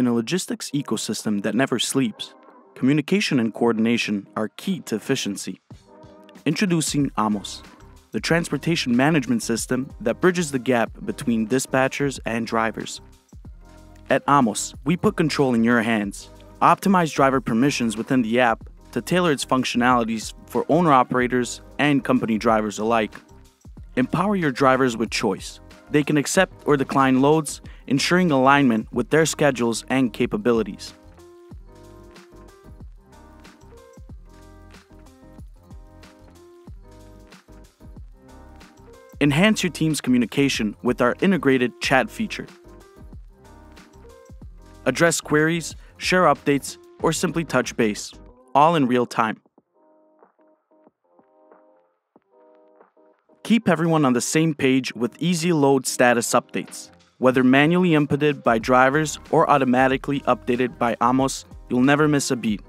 In a logistics ecosystem that never sleeps, communication and coordination are key to efficiency. Introducing Amous, the transportation management system that bridges the gap between dispatchers and drivers. At Amous, we put control in your hands. Optimize driver permissions within the app to tailor its functionalities for owner operators and company drivers alike. Empower your drivers with choice. They can accept or decline loads, ensuring alignment with their schedules and capabilities. Enhance your team's communication with our integrated chat feature. Address queries, share updates, or simply touch base, all in real time. Keep everyone on the same page with easy load status updates. Whether manually inputted by drivers or automatically updated by Amous, you'll never miss a beat.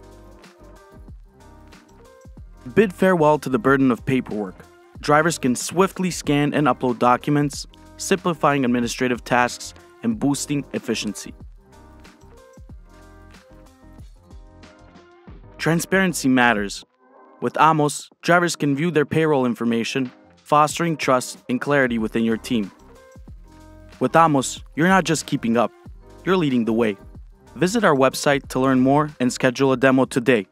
Bid farewell to the burden of paperwork. Drivers can swiftly scan and upload documents, simplifying administrative tasks and boosting efficiency. Transparency matters. With Amous, drivers can view their payroll information, fostering trust and clarity within your team. With Amous, you're not just keeping up, you're leading the way. Visit our website to learn more and schedule a demo today.